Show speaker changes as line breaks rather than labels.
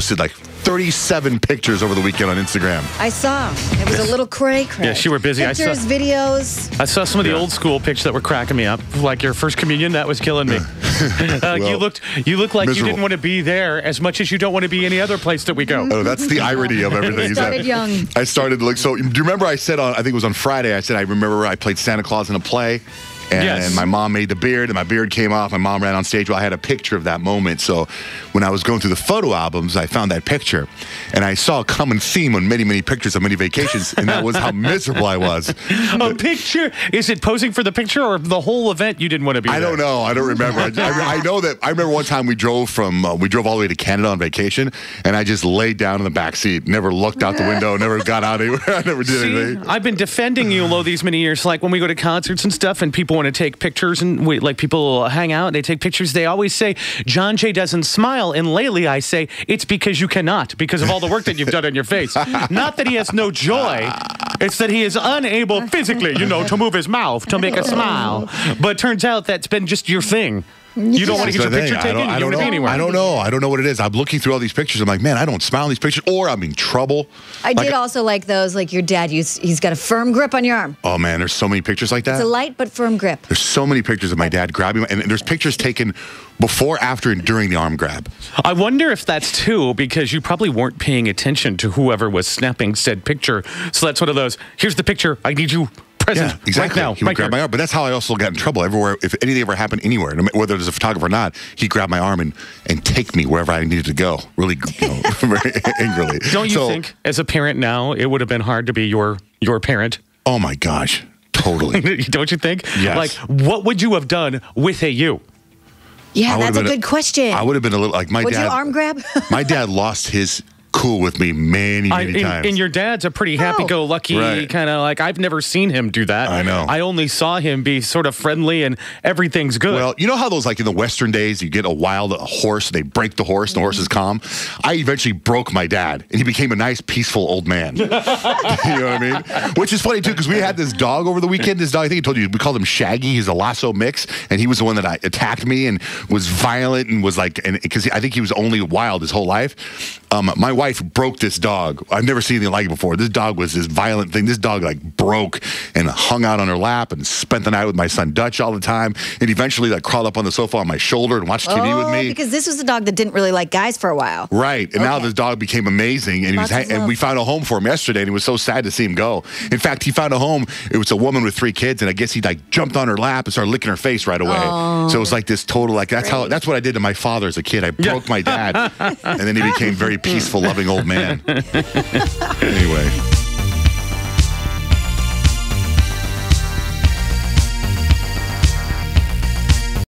posted like 37 pictures over the weekend on Instagram.
I saw. It was a little cray cray.
Yes, you were busy. I saw-
Pictures, videos.
I saw some of the old school pics that were cracking me up, like your first communion. That was killing me. Uh, you looked, you looked like you didn't want to be there as much as you don't want to be any other place that we go.
Oh, that's the irony of everything.
You
is that
started young.
I started like so. Do you remember I said on? I think it was on Friday. I said I remember I played Santa Claus in a play. And
Yes.
my mom made the beard, and my beard came off. My mom ran on stage. Well, I had a picture of that moment. So when I was going through the photo albums, I found that picture, and I saw a common theme on many, many pictures of many vacations, and that was how miserable I was.
A picture? Is it posing for the picture or the whole event you didn't want to be
I
there?
don't know. I don't remember. I, I, I know that I remember one time we drove from uh, we drove all the way to Canada on vacation, and I just laid down in the back seat, never looked out the window, never got out anywhere. I never did
See,
anything.
I've been defending you, Lo, these many years. Like when we go to concerts and stuff, and people want to take pictures, and we, like people hang out, they take pictures. They always say John Jay doesn't smile, and lately I say it's because you cannot, because of all the work that you've done on your face. Not that he has no joy. It's that he is unable physically, you know, to move his mouth to make a smile. But turns out that's been just your thing. You don't want to get your
That's the
picture
thing. I
taken.
don't, I
don't
don't know.
anywhere.
I don't know. I don't know what it is. I'm looking through all these pictures. I'm like, man, I don't smile in these pictures, or I'm in trouble.
I
Like,
did also like those, like your dad used, he's got a firm grip on your arm.
Oh man, there's so many pictures like that.
It's a light but firm grip.
There's so many pictures of my dad grabbing, my, and there's pictures taken before, after, and during the arm grab.
I wonder if that's too because you probably weren't paying attention to whoever was snapping said picture. So that's one of those. Here's the picture. I need you present
Yeah, exactly.
right now.
he would
right
grab
here."
my arm, but that's how I also got in trouble. Everywhere, if anything ever happened anywhere, no matter whether there's a photographer or not, he'd grab my arm and, and take me wherever I needed to go, really, you know, angrily.
Don't you
So-
think, as a parent now, it would have been hard to be your your parent?
Oh my gosh, totally.
Don't you think?
Yes.
Like, what would you have done with a you?
Yeah, that's a
been
good question.
I would have been a little like my
Would
dad.
you arm grab?
my dad lost his cool with me many,
I,
many
and,
times.
and your dad's a pretty happy-go-lucky
Right.
kind of like I've never seen him do that.
I know.
I only saw him be sort of friendly and everything's good.
Well, you know how those like in the Western days, you get a wild horse, they break the horse, and the horse is calm. I eventually broke my dad, and he became a nice, peaceful old man. you know what I mean? Which is funny too, because we had this dog over the weekend. This dog, I think I told you, we called him Shaggy. He's a Lhasa mix, and he was the one that I, attacked me and was violent and was like, and because I think he was only wild his whole life. Um, my wife broke this dog. I've never seen anything like it before. This dog was this violent thing. This dog like broke and hung out on her lap and spent the night with my son Dutch all the time. And eventually like crawled up on the sofa on my shoulder and watched TV with
Oh,
me.
because this was a dog that didn't really like guys for a while.
Right, and now this dog became amazing, and he was,
Lots
and we found a home for him yesterday, and it was so sad to see him go. In fact, he found a home. It was a woman with three kids, and I guess he like jumped on her lap and started licking her face right away. So it was like this total like that's how that's what I did to my father as a kid. I broke my dad, and then he became very peaceful, loving old man. anyway.